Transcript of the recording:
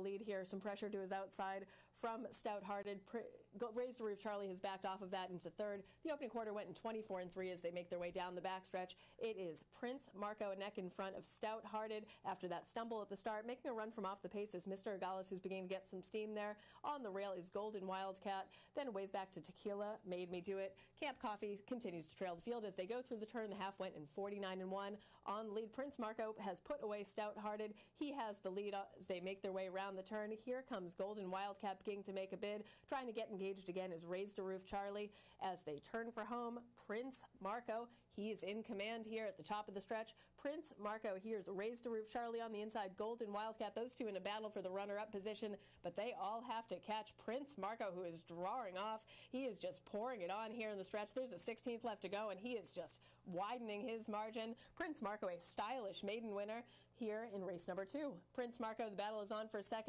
lead here. Some pressure to his outside from Stout Hearted. Raised the Roof Charlie has backed off of that into third. The opening quarter went in 24 and 3 as they make their way down the backstretch. It is Prince Marco a neck in front of Stout Hearted after that stumble at the start, making a run from off the pace is Mr. Agalis, who's beginning to get some steam there. On the rail is Golden Wildcat, then ways back to Tequila, Made Me Do It. Camp Coffee continues to trail the field as they go through the turn. The half went in 49 and 1. On lead, Prince Marco has put away Stout Hearted. He has the lead uh, as they make their way around the turn. Here comes Golden Wildcat beginning to make a bid. Trying to get engaged again is Raised the Roof Charlie as they turn for home. Prince Marco, he is in command here at the top of the stretch. Prince Marco here's Raised the Roof Charlie on the inside. Golden Wildcat, those two in a battle for the runner-up position, but they all have to catch Prince Marco, who is drawing off. He is just pouring it on here in the stretch. There's a 16th left to go, and he is just widening his margin. Prince Marco, a stylish maiden winner here in race number two. Prince Marco, the battle is on for second.